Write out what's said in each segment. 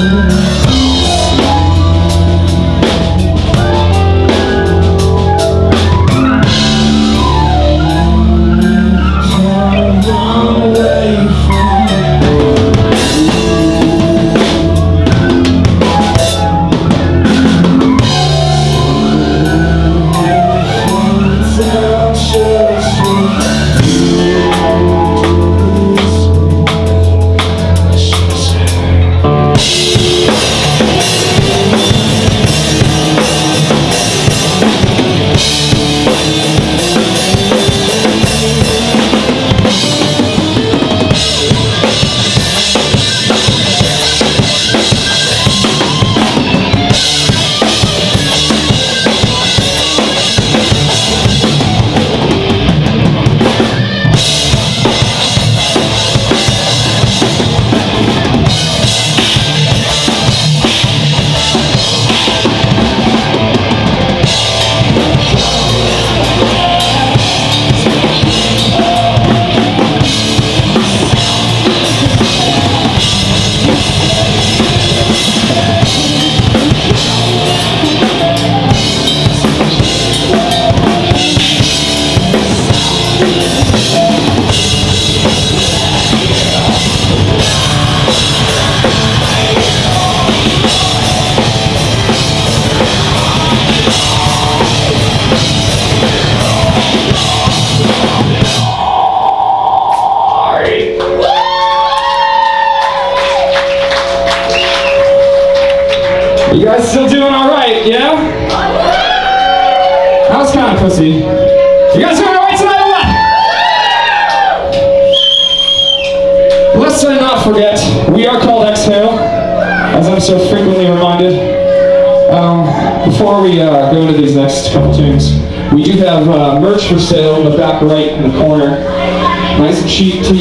You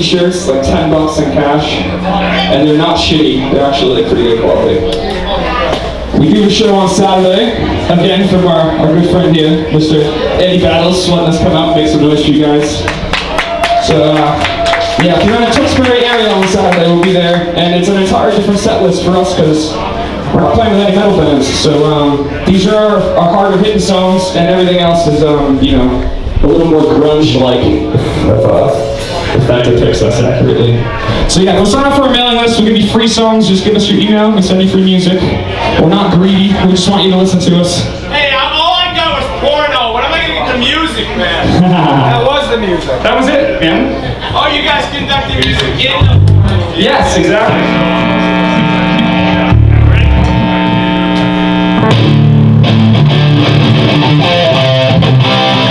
t-shirts, like 10 bucks in cash. And they're not shitty, they're actually like, pretty good quality. We do a show on Saturday, again from our, our good friend here, Mr. Eddie Battles, letting us come out and make some noise for you guys. So, uh, yeah, if you're in the Tewksbury area on Saturday, we'll be there, and it's an entire different set list for us because we're not playing with any metal bands. So um, these are our, our harder hitting songs, and everything else is, um, you know, a little more grunge-like, if, that depicts us accurately. So yeah, go sign up for our mailing list. We'll give you free songs. Just give us your email. We send you free music. We're not greedy. We just want you to listen to us. Hey, I'm, all I got was porno. What am I gonna get the music, man? that was the music. That was it, man. Oh, you guys conducting music in the. Yes, exactly. Thank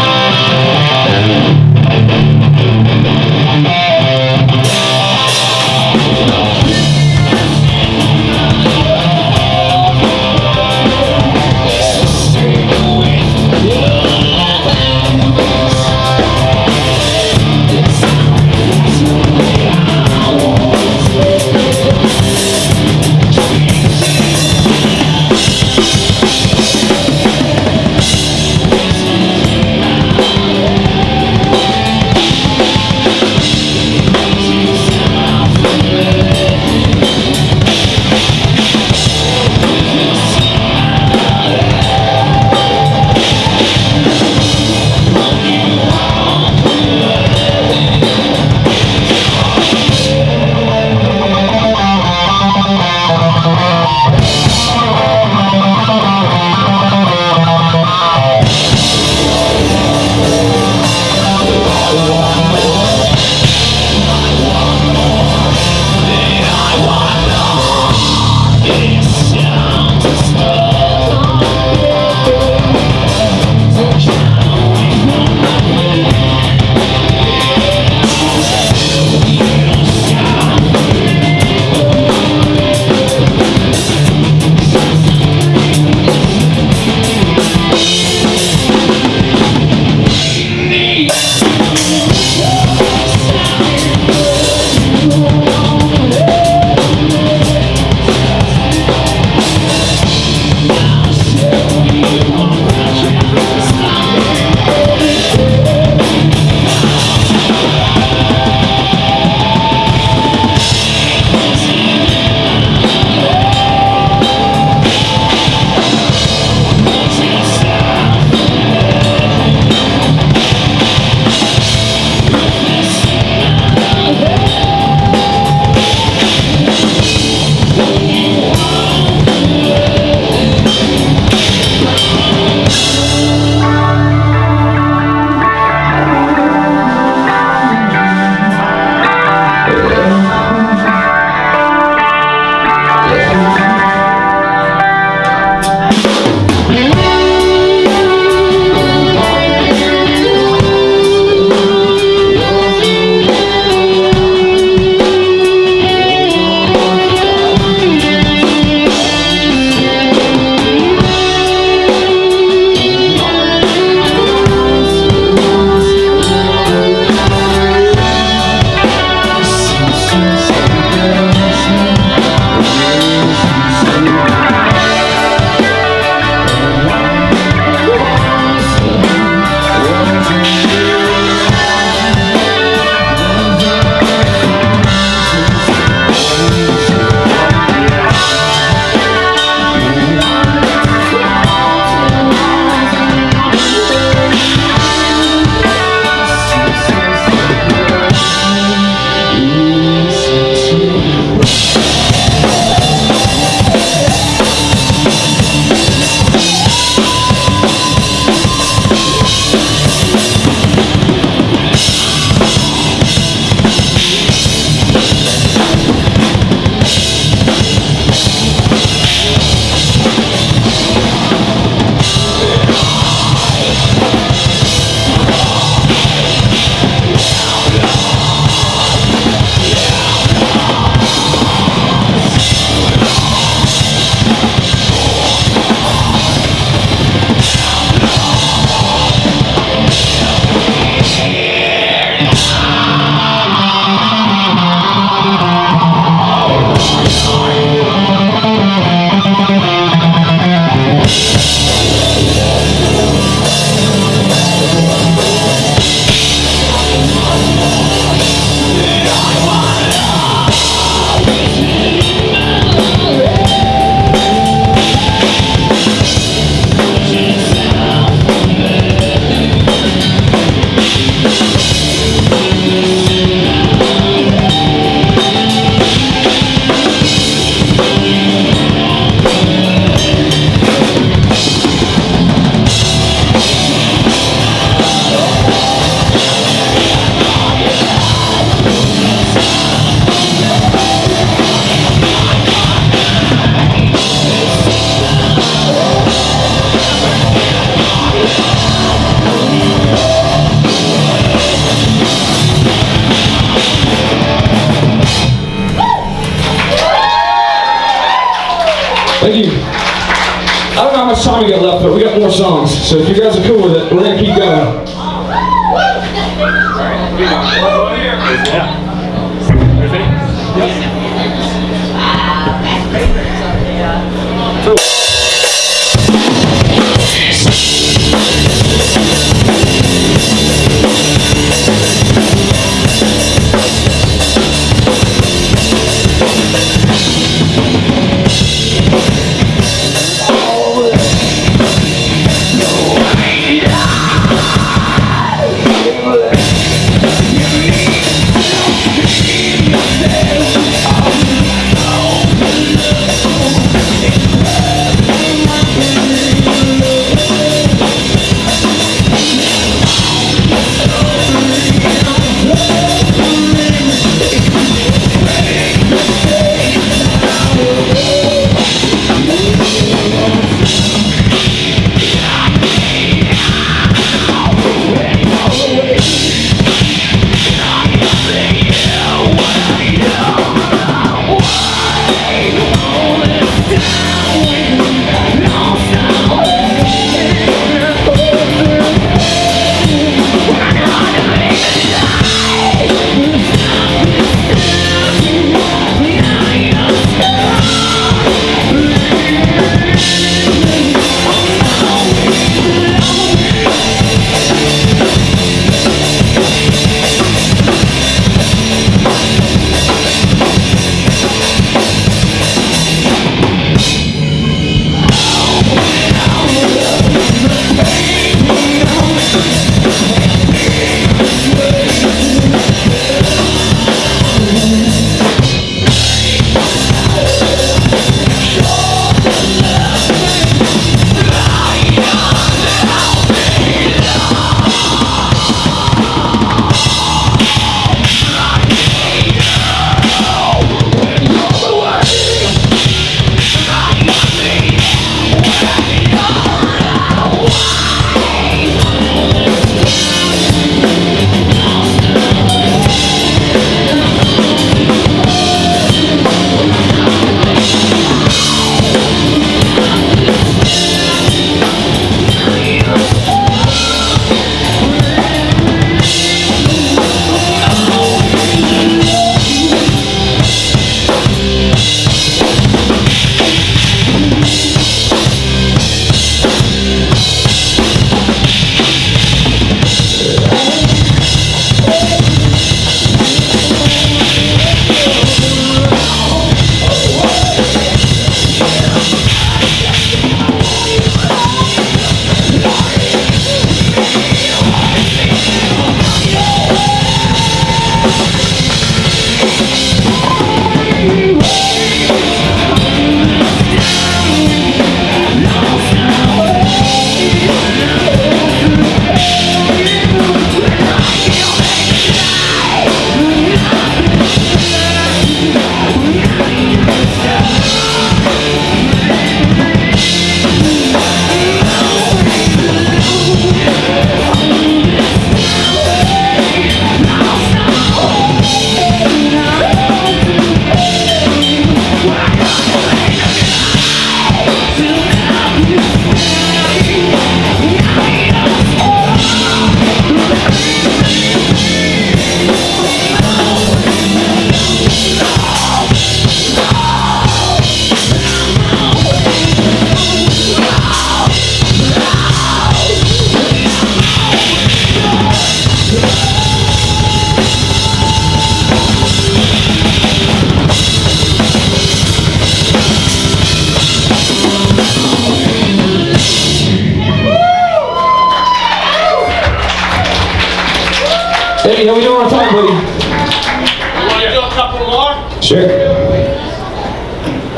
Hey, how we doing on time, buddy? Want to do a couple more? Sure.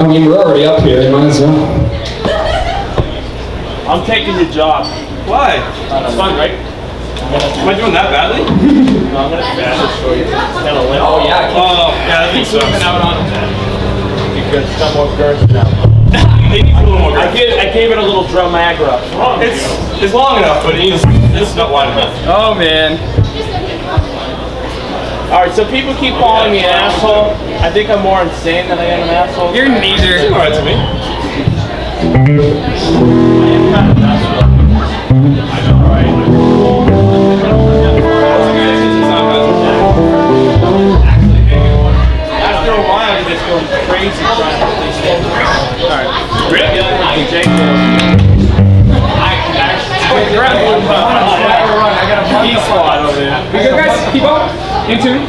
I mean, we're already up here, You might as well. I'm taking your job. Why? It's fun, right? Am I doing that badly? No, I'm gonna bad show you. Kind of limp. Oh yeah. Oh, yeah, that makes sense. out on because some more girth now. It a little more I gave, I gave it a little dramagra. It's, it's long enough, but it needs, it's not wide enough. Oh man. Alright, so people keep calling me an asshole. I think I'm more insane than I am an asshole. You're neither. Alright to me. After a while, you just go crazy trying to play stuff. Alright. Rip? Jake I actually grab one I got a monkey squad over there. You guys? Keep up. In tune.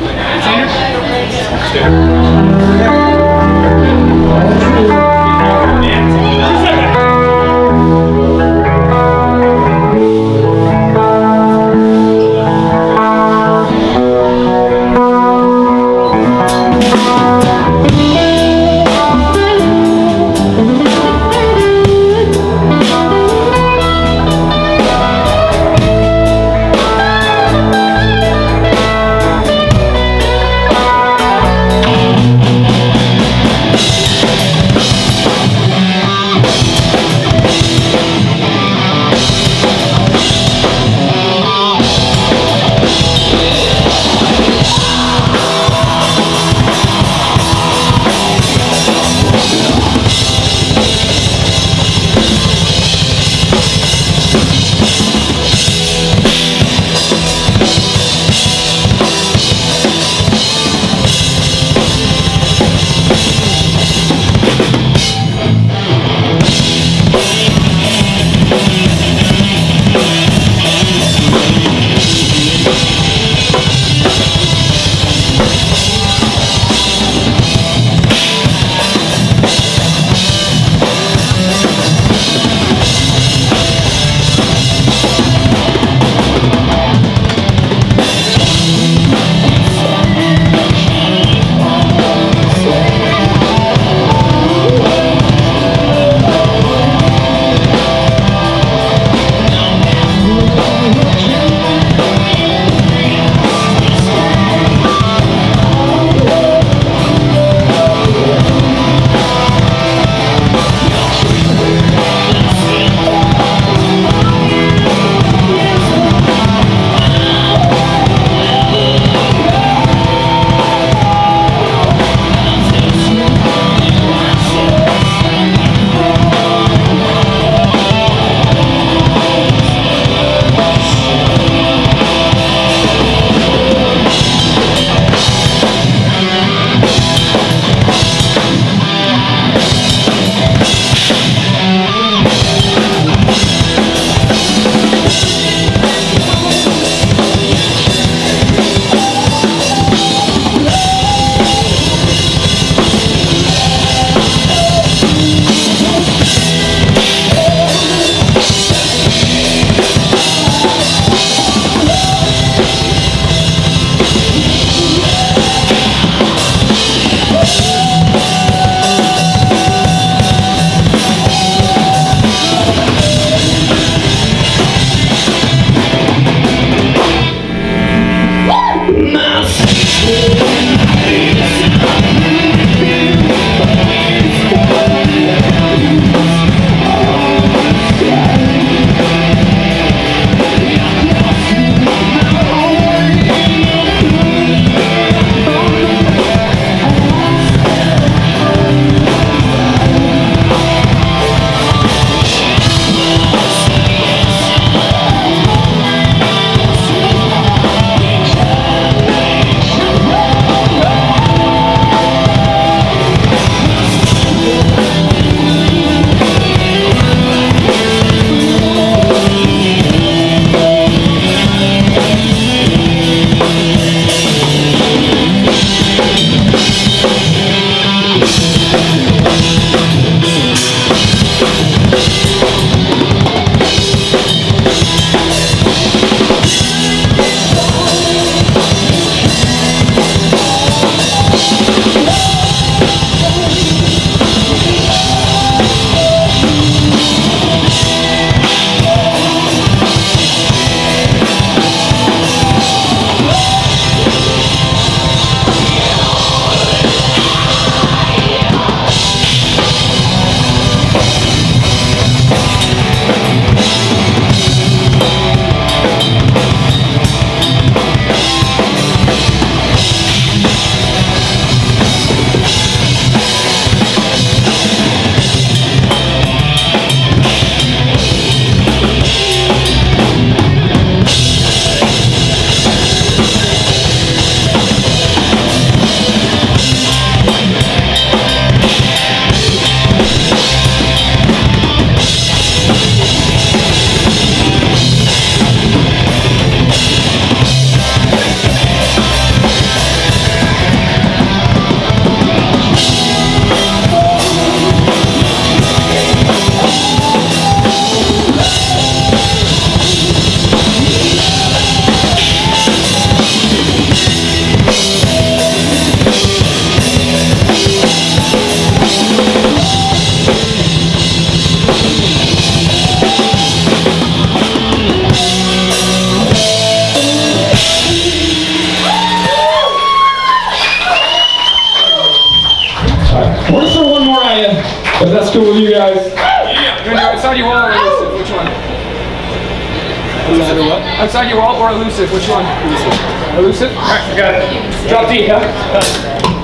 Outside your wall or elusive? Which one? Elusive. Elusive? Alright, I got it. Drop D, huh?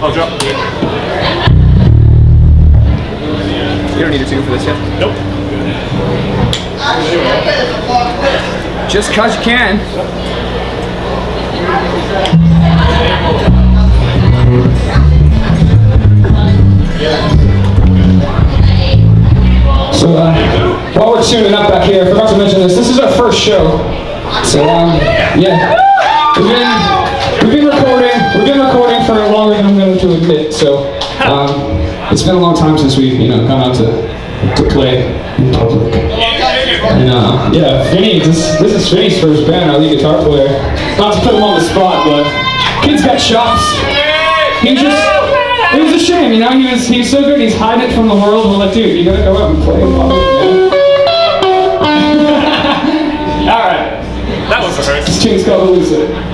I'll drop the You don't need a tune for this yet. Nope. Just cause you can. So uh, while we're tuning up back here, I forgot to mention this. This is our first show. So um, yeah, we've been we've been recording. We've been recording for longer than I'm going to admit. So um, it's been a long time since we've you know gone out to to play in public. And uh, yeah, Vinny, this this is Vinny's first band, our lead guitar player. Not to put him on the spot, but kid's got chops. He just it was a shame, you know. He was he was so good. He's hiding it from the world. We're like, dude, you gotta go out and play. in public, man." Was rehearsed.